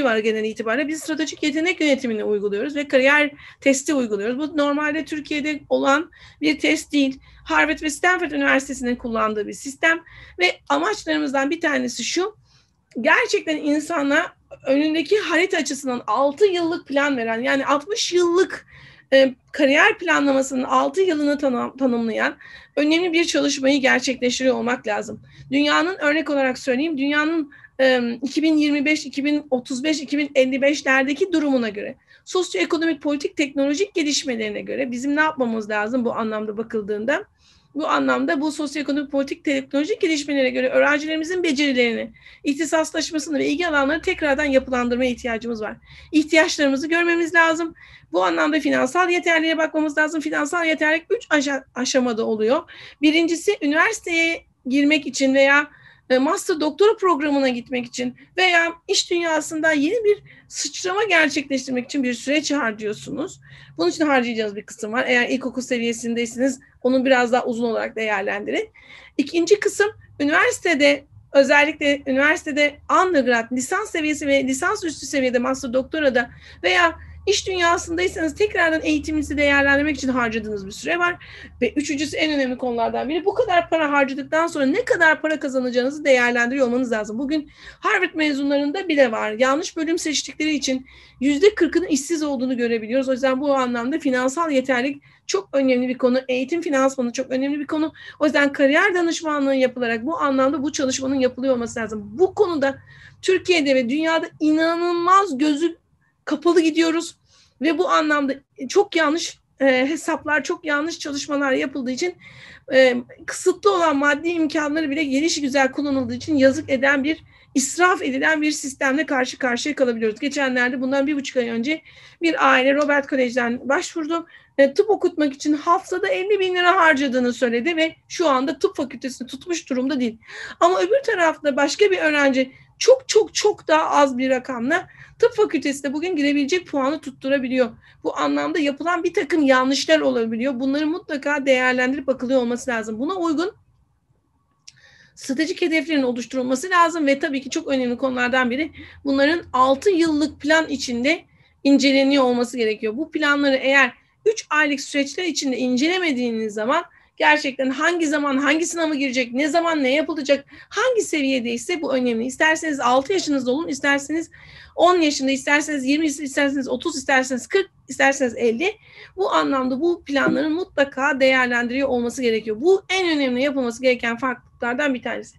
dil var genel itibariyle. Biz stratejik yetenek yönetimini uyguluyoruz ve kariyer testi uyguluyoruz. Bu normalde Türkiye'de olan bir test değil. Harvard ve Stanford Üniversitesi'nin kullandığı bir sistem ve amaçlarımızdan bir tanesi şu. Gerçekten insana önündeki harita açısından 6 yıllık plan veren yani 60 yıllık e, kariyer planlamasının 6 yılını tanım, tanımlayan önemli bir çalışmayı gerçekleştiriyor olmak lazım. Dünyanın örnek olarak söyleyeyim, dünyanın 2025, 2035, 2055'lerdeki durumuna göre, sosyoekonomik, politik, teknolojik gelişmelerine göre bizim ne yapmamız lazım bu anlamda bakıldığında? Bu anlamda bu sosyoekonomik, politik, teknolojik gelişmelere göre öğrencilerimizin becerilerini, ihtisaslaşmasını ve ilgi alanları tekrardan yapılandırmaya ihtiyacımız var. İhtiyaçlarımızı görmemiz lazım. Bu anlamda finansal yeterliğe bakmamız lazım. Finansal yeterlik üç aşa- aşamada oluyor. Birincisi üniversiteye girmek için veya master doktora programına gitmek için veya iş dünyasında yeni bir sıçrama gerçekleştirmek için bir süreç harcıyorsunuz. Bunun için harcayacağınız bir kısım var. Eğer ilkokul seviyesindeyseniz onu biraz daha uzun olarak değerlendirin. İkinci kısım üniversitede özellikle üniversitede undergrad, lisans seviyesi ve lisans üstü seviyede master doktora da veya İş dünyasındaysanız tekrardan eğitiminizi değerlendirmek için harcadığınız bir süre var. Ve üçüncüsü en önemli konulardan biri bu kadar para harcadıktan sonra ne kadar para kazanacağınızı değerlendiriyor olmanız lazım. Bugün Harvard mezunlarında bile var. Yanlış bölüm seçtikleri için yüzde kırkının işsiz olduğunu görebiliyoruz. O yüzden bu anlamda finansal yeterlik çok önemli bir konu. Eğitim finansmanı çok önemli bir konu. O yüzden kariyer danışmanlığı yapılarak bu anlamda bu çalışmanın yapılıyor olması lazım. Bu konuda Türkiye'de ve dünyada inanılmaz gözü kapalı gidiyoruz ve bu anlamda çok yanlış e, hesaplar, çok yanlış çalışmalar yapıldığı için e, kısıtlı olan maddi imkanları bile geniş güzel kullanıldığı için yazık eden bir israf edilen bir sistemle karşı karşıya kalabiliyoruz. Geçenlerde bundan bir buçuk ay önce bir aile Robert Kolej'den başvurdu. E, tıp okutmak için haftada 50 bin lira harcadığını söyledi ve şu anda tıp fakültesini tutmuş durumda değil. Ama öbür tarafta başka bir öğrenci çok çok çok daha az bir rakamla tıp fakültesinde bugün girebilecek puanı tutturabiliyor. Bu anlamda yapılan bir takım yanlışlar olabiliyor. Bunları mutlaka değerlendirip bakılıyor olması lazım. Buna uygun stratejik hedeflerin oluşturulması lazım ve tabii ki çok önemli konulardan biri bunların 6 yıllık plan içinde inceleniyor olması gerekiyor. Bu planları eğer 3 aylık süreçler içinde incelemediğiniz zaman gerçekten hangi zaman hangi sınava girecek, ne zaman ne yapılacak, hangi seviyedeyse bu önemli. İsterseniz 6 yaşınızda olun, isterseniz 10 yaşında, isterseniz 20, isterseniz 30, isterseniz 40, isterseniz 50. Bu anlamda bu planların mutlaka değerlendiriyor olması gerekiyor. Bu en önemli yapılması gereken farklılıklardan bir tanesi.